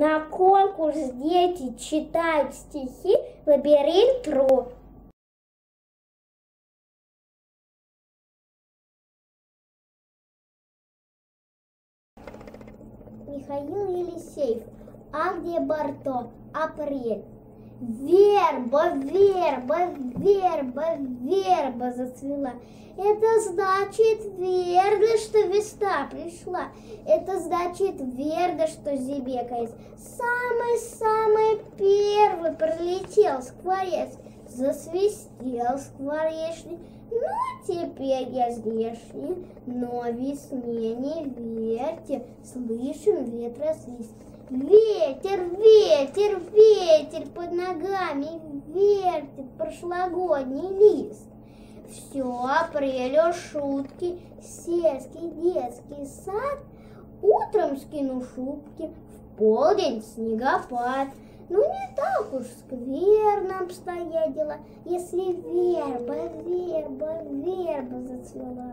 На конкурс дети читают стихи «Лабиринт РУ». Михаил Елисеев. А где Барто? Апрель. Верба, верба, верба, верба зацвела. Это значит верно, что весна пришла. Это значит верно, что конец. Самый-самый первый пролетел скворец, засвистел скворечный. Ну, теперь я здешний, но весне не верьте, слышим ветросвист. Ветер, ветер, ветер под ногами вертит прошлогодний лист. Все апрелю шутки, сельский детский сад. Утром скину шубки, в полдень снегопад. Ну, не так уж скверно обстоят дела, если верба, верба, верба зацвела.